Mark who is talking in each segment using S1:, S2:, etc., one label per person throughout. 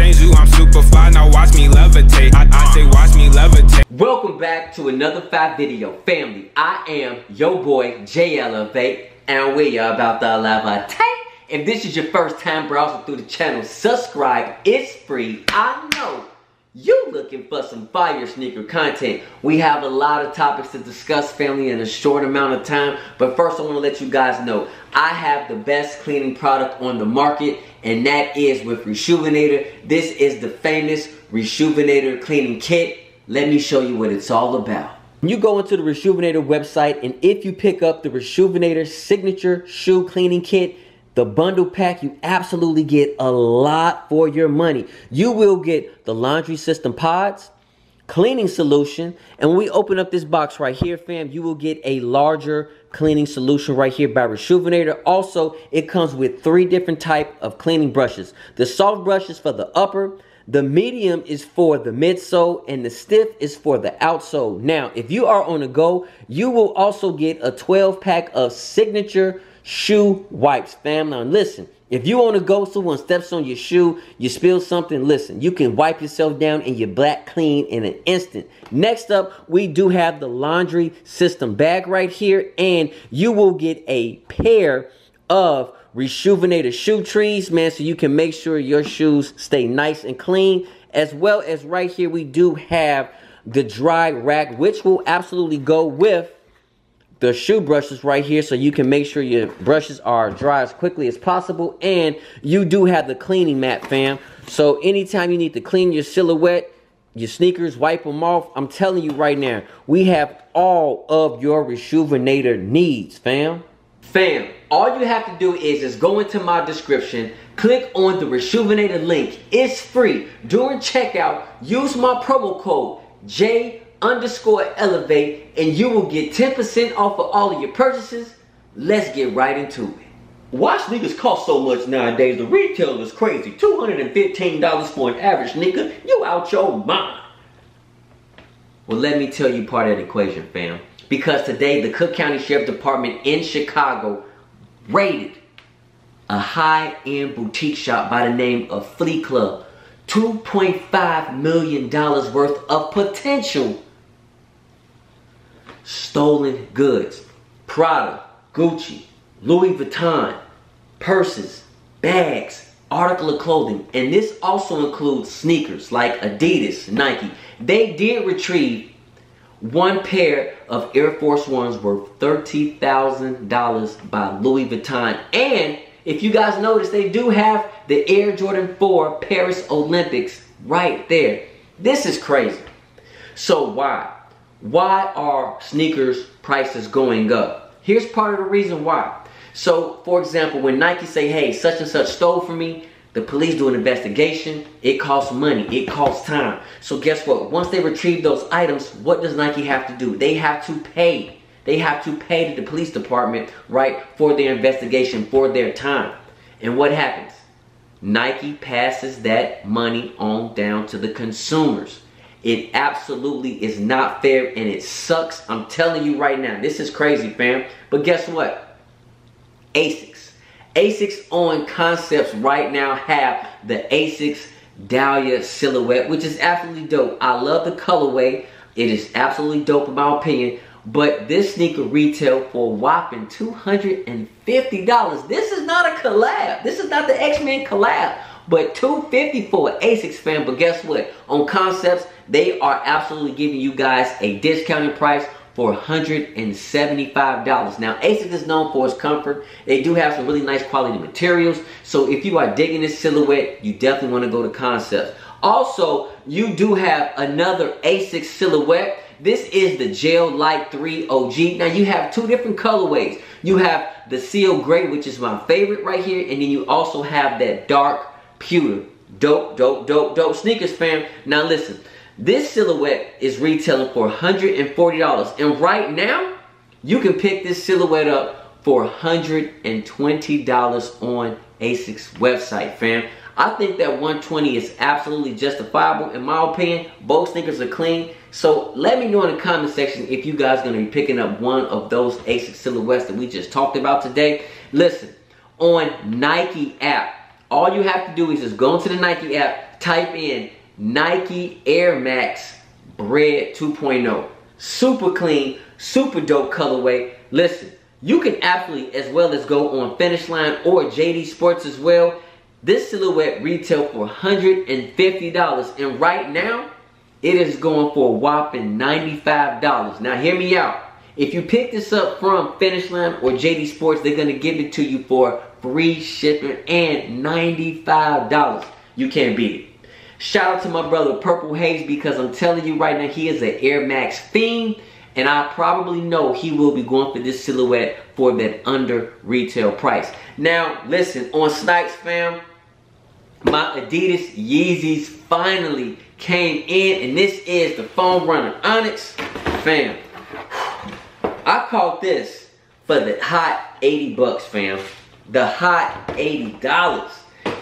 S1: I'm super fly, now watch me levitate. I, I say watch me levitate.
S2: Welcome back to another Five Video. Family, I am your boy, Jay Elevate, and we are about to levitate. If this is your first time browsing through the channel, subscribe, it's free. I know you looking for some fire sneaker content. We have a lot of topics to discuss, family, in a short amount of time. But first, I want to let you guys know I have the best cleaning product on the market, and that is with Reshoevn8r. This is the famous Reshoevn8r cleaning kit. Let me show you what it's all about. You go into the Reshoevn8r website, and if you pick up the Reshoevn8r signature shoe cleaning kit, the bundle pack, you absolutely get a lot for your money. You will get the laundry system pods, cleaning solution, and when we open up this box right here, fam, you will get a larger cleaning solution right here by Reshoevn8r. Also, it comes with three different type of cleaning brushes. The soft brush is for the upper, the medium is for the midsole and the stiff is for the outsole. Now, if you are on a go, you will also get a 12 pack of signature shoe wipes, fam. Now listen, if you want to go, someone steps on your shoe, you spill something, listen, you can wipe yourself down and you're black clean in an instant. Next up, we do have the laundry system bag right here, and you will get a pair of Reshoevn8r shoe trees, man, so you can make sure your shoes stay nice and clean. As well as right here, we do have the dry rack, which will absolutely go with the shoe brushes right here so you can make sure your brushes are dry as quickly as possible. And you do have the cleaning mat fam. So anytime you need to clean your silhouette your sneakers wipe them off i'm telling you right now we have all of your Reshoevn8r needs fam. Fam all you have to do is just go into my description click on the Reshoevn8r link. It's free. During checkout use my promo code j underscore elevate and you will get 10% off of all of your purchases. Let's get right into it. Why sneakers cost so much nowadays? The retail is crazy. $215 for an average sneaker. You out your mind. Well, let me tell you part of that equation, fam. Because today, the Cook County Sheriff Department in Chicago raided a high-end boutique shop by the name of Flea Club. $2.5 million worth of potential stolen goods. Prada, Gucci, Louis Vuitton, purses, bags, article of clothing. And this also includes sneakers like Adidas, Nike. They did retrieve one pair of Air Force Ones worth $30,000 by Louis Vuitton. And if you guys notice, they do have the Air Jordan 4 Paris Olympics right there. This is crazy. So why? Why are sneakers prices going up? Here's part of the reason why. So, for example, when Nike say, hey, such and such stole from me, the police do an investigation. It costs money. It costs time. So guess what? Once they retrieve those items, what does Nike have to do? They have to pay. They have to pay to the police department, right, for their investigation, for their time. And what happens? Nike passes that money on down to the consumers. It absolutely is not fair and it sucks. I'm telling you right now. This is crazy, fam. But guess what? ASICS. ASICS on concepts right now have the ASICS Dahlia silhouette, which is absolutely dope. I love the colorway. It is absolutely dope in my opinion. But this sneaker retail for whopping $250. This is not a collab. This is not the X-Men collab. But 250 for an ASICS fan. But guess what? On concepts, they are absolutely giving you guys a discounted price for $175. Now, ASICS is known for its comfort. They do have some really nice quality materials. So if you are digging this silhouette, you definitely want to go to Concepts. Also, you do have another ASICS silhouette. This is the Gel-Lyte 3 OG. Now, you have two different colorways. You have the Seal Gray, which is my favorite right here. And then you also have that dark pewter. Dope, dope, dope, dope sneakers, fam. Now, listen. This silhouette is retailing for $140. And right now, you can pick this silhouette up for $120 on ASICS website, fam. I think that 120 is absolutely justifiable. In my opinion, both sneakers are clean. So let me know in the comment section if you guys are going to be picking up one of those ASICS silhouettes that we just talked about today. Listen, on Nike app, All you have to do is just go into the Nike app, type in Nike Air Max Bread 2.0. Super clean, super dope colorway. Listen, you can absolutely as well as go on Finish Line or JD Sports as well. This silhouette retail for $150 and right now it is going for a whopping $95. Now hear me out. If you pick this up from Finish Line or JD Sports, they're going to give it to you for free shipping and $95. You can't beat it. Shout out to my brother Purple Haze because I'm telling you right now, he is an Air Max fiend. And I probably know he will be going for this silhouette for that under retail price. Now, listen, on Snipes fam, my Adidas Yeezys finally came in. And this is the Foam Runner Onyx. Fam, I caught this for the hot 80 bucks, fam. The hot $80.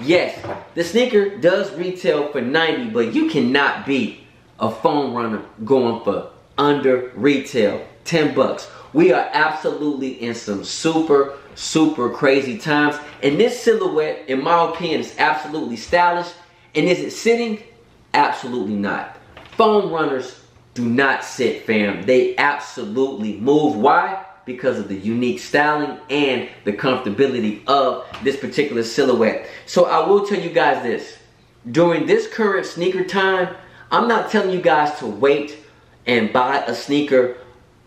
S2: Yes, the sneaker does retail for 90, but you cannot beat a foam runner going for under retail, 10 bucks. We are absolutely in some super, super crazy times. And this silhouette, in my opinion, is absolutely stylish. And is it sitting? Absolutely not. Foam runners do not sit, fam. They absolutely move. Why? Because of the unique styling and the comfortability of this particular silhouette. So I will tell you guys this. During this current sneaker time, I'm not telling you guys to wait and buy a sneaker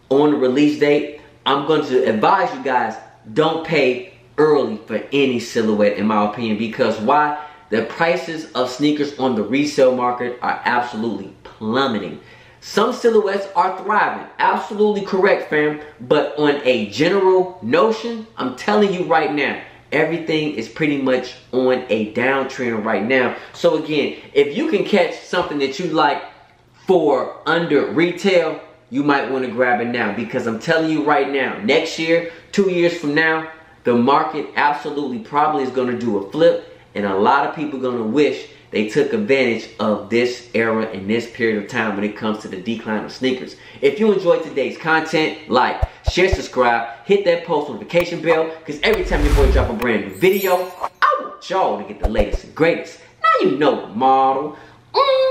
S2: on the release date, I'm going to advise you guys don't pay early for any silhouette in my opinion because why? The prices of sneakers on the resale market are absolutely plummeting. Some silhouettes are thriving. Absolutely correct, fam. But on a general notion, I'm telling you right now, everything is pretty much on a downtrend right now. So again, if you can catch something that you like for under retail, you might want to grab it now because I'm telling you right now, next year, two years from now, the market absolutely probably is going to do a flip and a lot of people going to wish they took advantage of this era and this period of time when it comes to the decline of sneakers. If you enjoyed today's content, like, share, subscribe, hit that post notification bell because every time your boy drop a brand new video, I want y'all to get the latest and greatest. Now you know model. Mm.